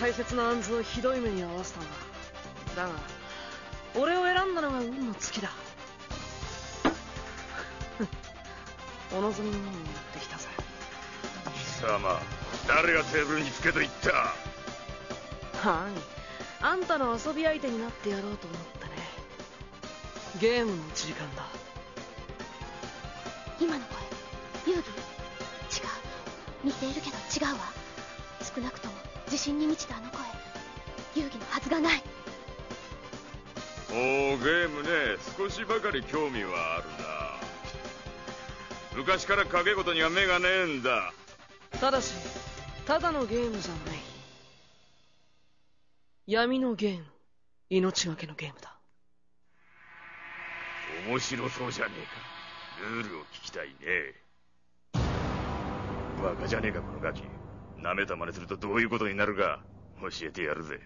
大切なアンズをひどい目に遭わせたんだ。だが俺を選んだのが運の尽きだ。お望みのものを持ってきたぜ。貴様誰がテーブルにつけと言った？はい。あんたの遊び相手になってやろうと思ってね。ゲームの時間だ。今の声遊戯？違う。似ているけど違うわ少なくとも自信に満ちたあの声遊戯のはずがない。おおゲームね少しばかり興味はあるな。昔から賭け事には目がねえんだ。ただしただのゲームじゃない。闇のゲーム命がけのゲームだ。面白そうじゃねえか。ルールを聞きたいね。バカじゃねえかこのガキ舐めた真似するとどういうことになるか教えてやるぜ。